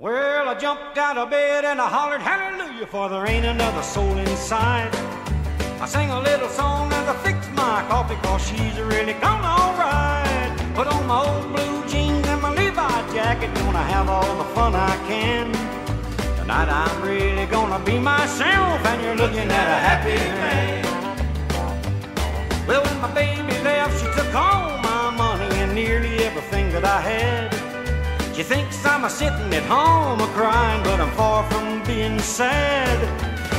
Well, I jumped out of bed and I hollered hallelujah, for there ain't another soul inside. I sang a little song as I fixed my coffee, cause she's really gone alright. Put on my old blue jeans and my Levi jacket, gonna have all the fun I can. Tonight I'm really gonna be myself, and you're looking at a happy man. Well, when my baby She thinks I'm a sitting at home a crying, but I'm far from being sad.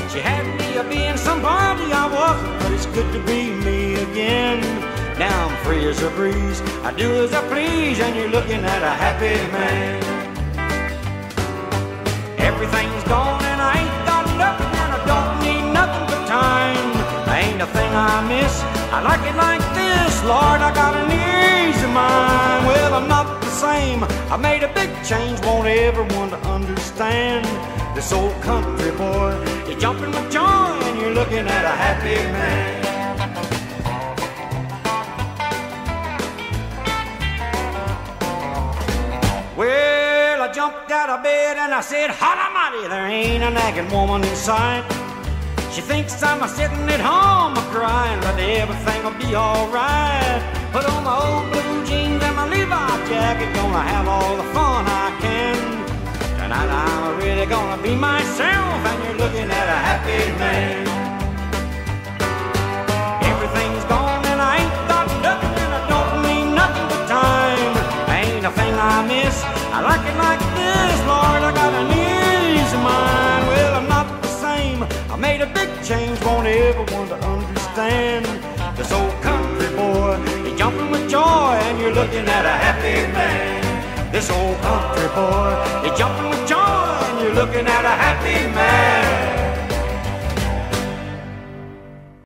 She had me a being somebody I wasn't, but it's good to be me again. Now I'm free as a breeze, I do as I please, and you're looking at a happy man. Everything's gone and I ain't got nothing, and I don't need nothing but time. Ain't a thing I miss. I like it like this, Lord. I got an easy I made a big change, want everyone to understand. This old country boy is jumping with joy, and you're looking at a happy man. Well, I jumped out of bed and I said, Hot almighty, there ain't a nagging woman in sight. She thinks I'm a sitting at home a crying, but everything'll be alright. Jacket, gonna have all the fun I can. Tonight I'm really gonna be myself, and you're looking at a happy man. Everything's gone and I ain't got nothing, and I don't need nothing but time. Ain't a thing I miss. I like it like this, Lord. I got an easy mind. Well, I'm not the same. I made a big change, want everyone to understand. This old country boy, he's jumping with you're looking at a happy man. This old country boy, he's jumping with joy, and you're looking at a happy man.